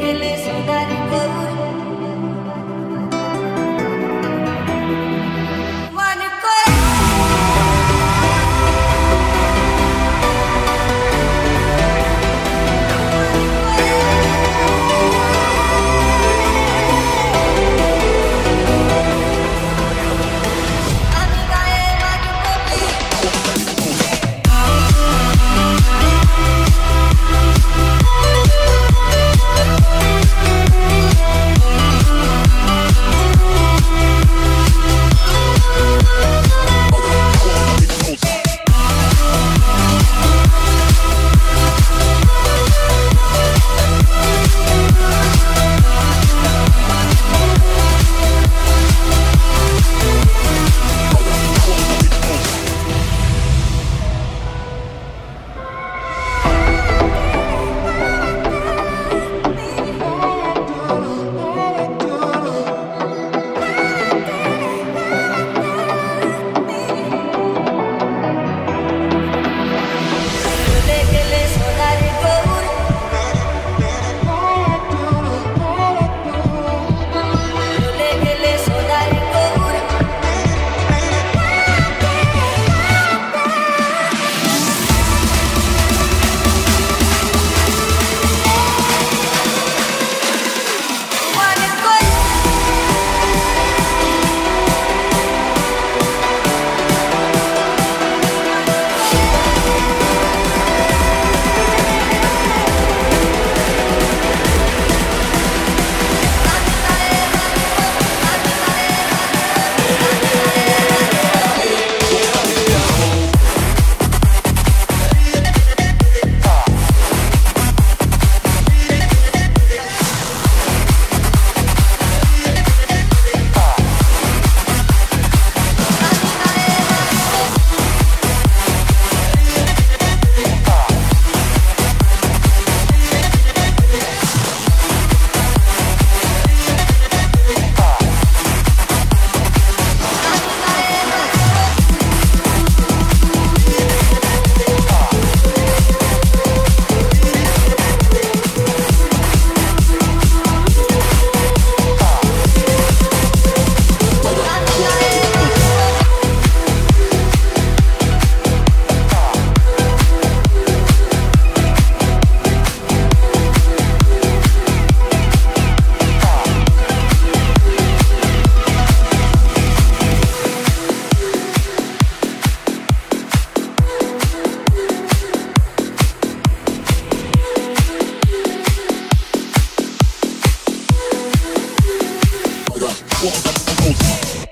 que les Welcome to Cold